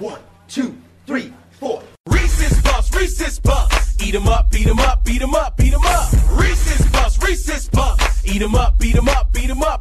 One, two, three, four. Reese's Puffs, Reese's Puffs. Eat 'em up, beat 'em up, beat 'em up, beat 'em up. Reese's Puffs, Reese's Puffs. Eat 'em up, beat 'em up, beat 'em up.